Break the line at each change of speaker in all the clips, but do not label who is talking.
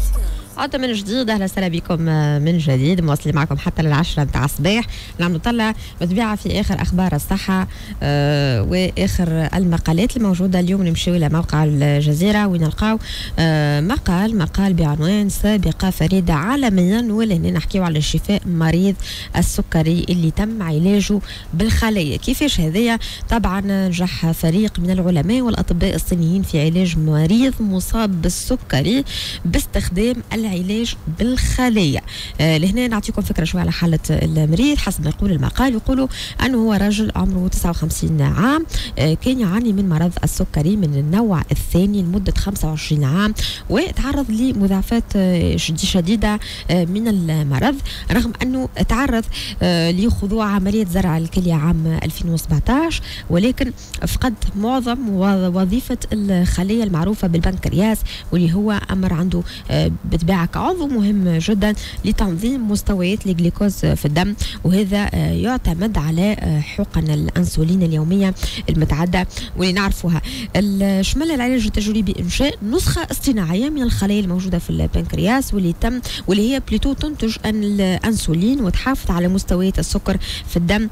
Skills. عودة من جديد أهلا وسهلا بكم من جديد. مواصلين معكم حتى للعشرة نتاع الصباح. نعم نطلع بطبيعة في آخر أخبار الصحة آه وآخر المقالات الموجودة اليوم. نمشيو إلى موقع الجزيرة ونلقاو آه مقال مقال بعنوان سابقة فريدة عالميا واللي نحكيو على شفاء مريض السكري اللي تم علاجه بالخلية كيفاش هذايا طبعا نجح فريق من العلماء والأطباء الصينيين في علاج مريض مصاب بالسكري باستخدام العلاج بالخلية. آه لهنا نعطيكم فكرة شوية على حالة المريض. حسب ما يقول المقال يقولوا أنه هو رجل عمره 59 عام آه كان يعاني من مرض السكري من النوع الثاني لمدة 25 عام وتعرض لمضاعفات آه شديدة آه من المرض رغم أنه تعرض آه لخضوع عملية زرع الكلية عام 2017 ولكن فقد معظم وظيفة الخلية المعروفة بالبنكرياس واللي هو أمر عنده آه بتباع كعضو مهم جدا لتنظيم مستويات الجليكوز في الدم وهذا آه يعتمد على آه حقن الأنسولين اليومية المعتادة واللي نعرفوها شمل العلاج التجريبي بانشاء نسخة اصطناعية من الخلايا الموجودة في البنكرياس واللي تم واللي هي بليتو تنتج الأنسولين وتحافظ على مستويات السكر في الدم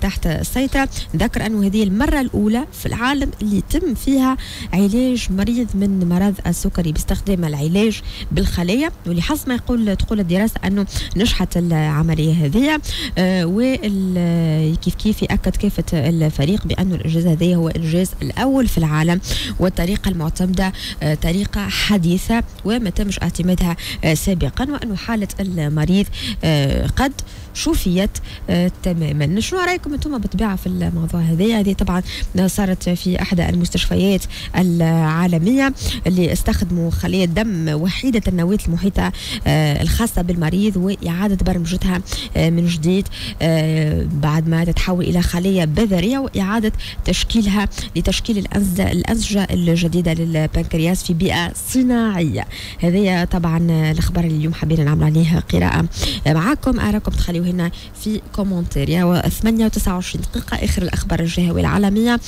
تحت السيطرة. ذكر انه هذه المرة الأولى في العالم اللي يتم فيها علاج مريض من مرض السكري باستخدام العلاج بالخلايا واللي حسب ما يقول تقول الدراسة أنه نجحت العملية هذه. آه وكيف كيف يأكد كافة الفريق بأنه الإنجاز هذا هو الانجاز الأول في العالم والطريقة المعتمدة آه طريقة حديثة وما تمش اعتمادها آه سابقا وأنه حالة المريض قد شوفيت تماما. شنو رأيكم أنتم بالطبيعة في الموضوع هذا هذه طبعا صارت في إحدى المستشفيات العالمية اللي استخدموا خلية دم وحيدة النواه المحيطة آه الخاصة بالمريض وإعادة برمجتها آه من جديد آه بعد ما تتحول إلى خلية بذرية وإعادة تشكيلها لتشكيل الأنسجة الجديدة للبنكرياس في بيئة صناعية. هذه طبعا الأخبار اللي اليوم حابين نعمل عليها قراءة معاكم. اراكم تخليوا هنا في كومنتير. يا 8 و29 دقيقة آخر الأخبار الجهوية العالمية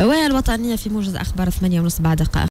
والوطنية في موجز أخبار 8 ونص بعد دقائق.